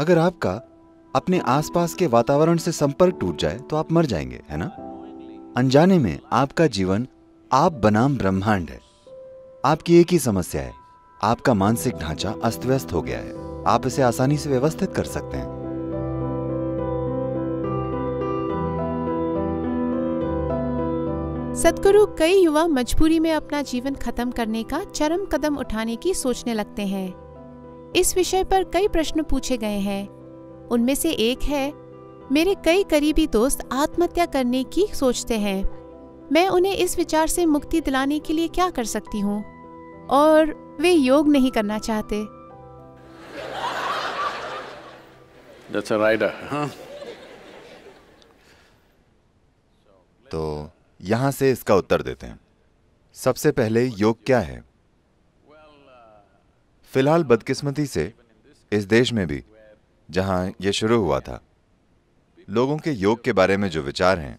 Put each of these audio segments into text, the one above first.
अगर आपका अपने आसपास के वातावरण से संपर्क टूट जाए तो आप मर जाएँगे, है ना? अनजाने में आपका जीवन, आप बनाम ब्रह्मांड है। आपकी एक ही समस्या है। आपका मानसिक ढांचा अस्त व्यस्त हो गया है। आप इसे आसानी से व्यवस्थित कर सकते हैं। सदगुरु, कई युवा मजबूरी में अपना जीवन खत्म करने का चरम कदम उठाने की सोचने लगते हैं। इस विषय पर कई प्रश्न पूछे गए हैं। उनमें से एक है मेरे कई करीबी दोस्त आत्महत्या करने की सोचते हैं। मैं उन्हें इस विचार से मुक्ति दिलाने के लिए क्या कर सकती हूँ? और वे योग नहीं करना चाहते। That's a rider, huh? तो यहाँ से इसका उत्तर देते हैं। सबसे पहले योग क्या है? फ़िलहाल बदकिस्मती से इस देश में भी, जहाँ यह शुरू हुआ था, लोगों के योग के बारे में जो विचार हैं,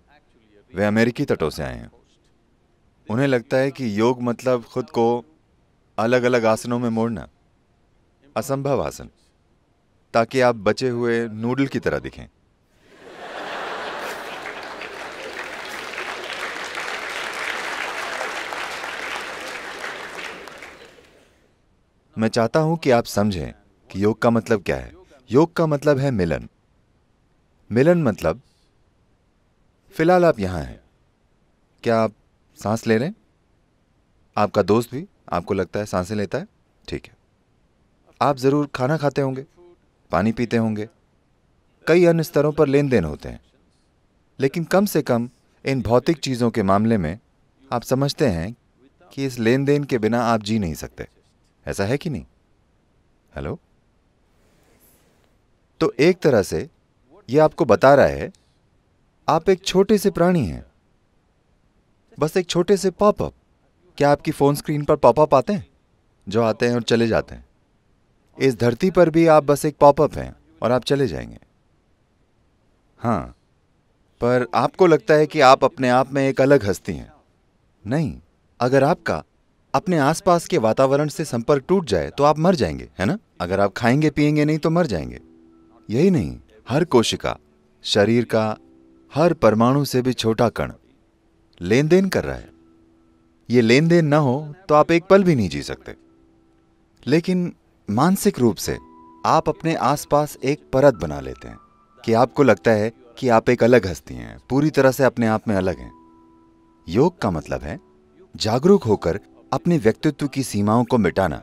वे अमेरिकी तटों से आए हैं। उन्हें लगता है कि योग मतलब खुद को अलग अलग आसनों में मोड़ना, असंभव आसन, ताकि आप बचे हुए नूडल की तरह दिखें। मैं चाहता हूँ कि आप समझें कि योग का मतलब क्या है। योग का मतलब है मिलन। मिलन मतलब फ़िलहाल आप यहाँ हैं। क्या आप सांस ले रहे हैं? आपका दोस्त भी आपको लगता है साँसें लेता है? ठीक है। आप ज़रूर खाना खाते होंगे, पानी पीते होंगे। कई अन्य स्तरों पर लेन देन होते हैं। लेकिन कम से कम इन भौतिक चीज़ों के मामले में आप समझते हैं कि इस लेन देन के बिना आप जी नहीं सकते। ऐसा है कि नहीं? हेलो तो एक तरह से यह आपको बता रहा है, आप एक छोटे से प्राणी हैं। बस एक छोटे से पॉपअप क्या आपकी फ़ोन स्क्रीन पर पॉपअप आते हैं? जो आते हैं और चले जाते हैं। इस धरती पर भी आप बस एक पॉपअप हैं और आप चले जाएँगे। हाँ पर आपको लगता है कि आप अपने आप में एक अलग हस्ती हैं। नहीं, अगर आपका अपने आसपास के वातावरण से संपर्क टूट जाए तो आप मर जाएँगे, है ना? अगर आप खाएँगे पिएँगे नहीं तो मर जाएँगे। यही नहीं, हर कोशिका, शरीर का, हर परमाणु से भी छोटा कण लेन देन कर रहा है। ये लेन देन ना हो तो आप एक पल भी नहीं जी सकते। लेकिन मानसिक रूप से आप अपने आसपास एक परत बना लेते हैं कि आपको लगता है कि आप एक अलग हस्ती हैं, पूरी तरह से अपने आप में अलग हैं। योग का मतलब है जागरूक होकर अपने व्यक्तित्व की सीमाओं को मिटाना।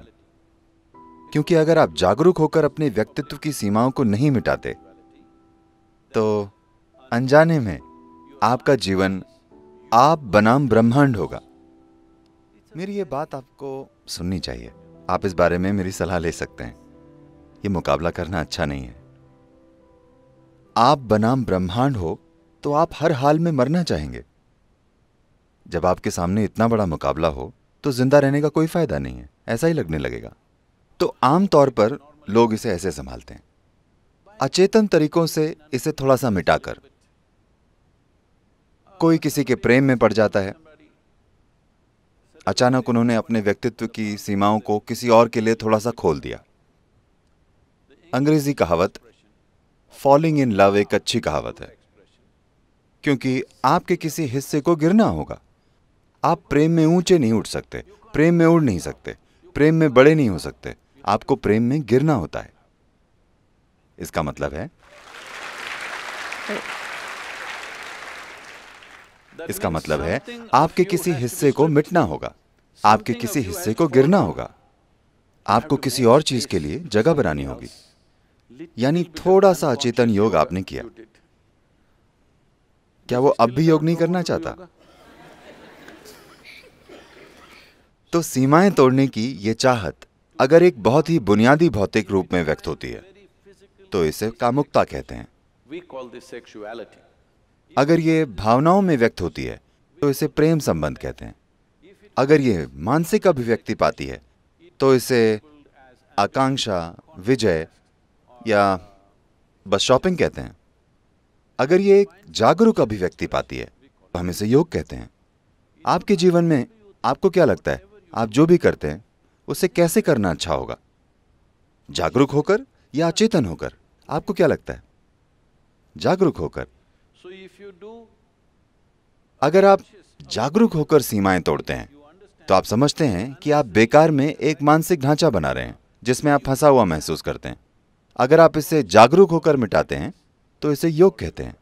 क्योंकि अगर आप जागरूक होकर अपने व्यक्तित्व की सीमाओं को नहीं मिटाते तो अनजाने में आपका जीवन आप बनाम ब्रह्मांड होगा। मेरी ये बात आपको सुननी चाहिए। आप इस बारे में मेरी सलाह ले सकते हैं। ये मुकाबला करना अच्छा नहीं है। आप बनाम ब्रह्मांड हो तो आप हर हाल में मरना चाहेंगे। जब आपके सामने इतना बड़ा मुकाबला हो तो ज़िंदा रहने का कोई फ़ायदा नहीं है। ऐसा ही लगने लगेगा। तो आमतौर पर लोग इसे ऐसे संभालते हैं। अचेतन तरीकों से इसे थोड़ा सा मिटाकर। कोई किसी के प्रेम में पड़ जाता है। अचानक उन्होंने अपने व्यक्तित्व की सीमाओं को किसी और के लिए थोड़ा सा खोल दिया। अंग्रेज़ी कहावत फॉलिंग इन लव एक अच्छी कहावत है। क्योंकि आपके किसी हिस्से को गिरना होगा। आप प्रेम में ऊँचे नहीं उठ सकते, प्रेम में उड़ नहीं सकते, प्रेम में बड़े नहीं हो सकते, आपको प्रेम में गिरना होता है। इसका मतलब है? इसका मतलब है, आपके किसी हिस्से को मिटना होगा, आपके किसी हिस्से को गिरना होगा, आपको किसी और चीज़ के लिए जगह बनानी होगी। यानी थोड़ा सा अचेतन योग आपने किया। क्या वो अब भी योग नहीं करना चाहता? तो सीमाएँ तोड़ने की ये चाहत अगर एक बहुत ही बुनियादी भौतिक रूप में व्यक्त होती है तो इसे कामुकता कहते हैं. अगर ये भावनाओं में व्यक्त होती है तो इसे प्रेम संबंध कहते हैं। अगर ये मानसिक अभिव्यक्ति पाती है तो इसे आकांक्षा विजय या बस शॉपिंग कहते हैं। अगर ये एक जागरूक अभिव्यक्ति पाती है तो हम इसे योग कहते हैं। आपके जीवन में आपको क्या लगता है? आप जो भी करते हैं उसे कैसे करना अच्छा होगा? जागरूक होकर या अचेतन होकर? आपको क्या लगता है? जागरूक होकर। अगर आप जागरूक होकर सीमाएँ तोड़ते हैं तो आप समझते हैं कि आप बेकार में एक मानसिक ढांचा बना रहे हैं जिसमें आप फंसा हुआ महसूस करते हैं। अगर आप इसे जागरूक होकर मिटाते हैं तो इसे योग कहते हैं।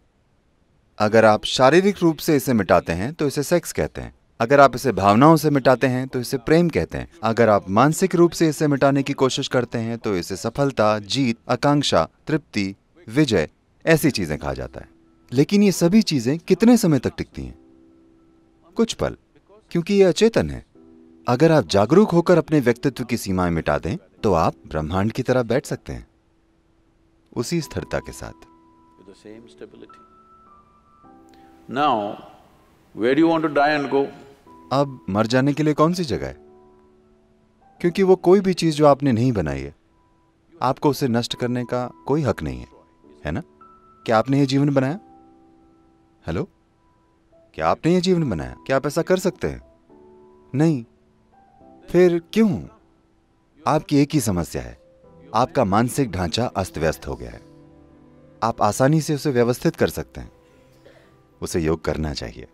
अगर आप शारीरिक रूप से इसे मिटाते हैं तो इसे सेक्स कहते हैं। अगर आप इसे भावनाओं से मिटाते हैं तो इसे प्रेम कहते हैं। अगर आप मानसिक रूप से इसे मिटाने की कोशिश करते हैं तो इसे सफलता जीत आकांक्षा तृप्ति विजय ऐसी चीज़ें कहा जाता है। लेकिन ये सभी चीज़ें कितने समय तक टिकती हैं? कुछ पल क्योंकि ये अचेतन है। अगर आप जागरूक होकर अपने व्यक्तित्व की सीमाएँ मिटा दें तो आप ब्रह्मांड की तरह बैठ सकते हैं। उसी स्थिरता के साथ. Now, where do you want to die and go? अब मर जाने के लिए कौन सी जगह है? क्योंकि वो कोई भी चीज़ जो आपने नहीं बनाई है, आपको उसे नष्ट करने का कोई हक नहीं है है ना? क्या आपने ये जीवन बनाया? हेलो? क्या आपने ये जीवन बनाया? क्या आप ऐसा कर सकते हैं? नहीं। फिर क्यों? आपकी एक ही समस्या है। आपका मानसिक ढांचा अस्त व्यस्त हो गया है। आप आसानी से उसे व्यवस्थित कर सकते हैं। उसे योग करना चाहिए।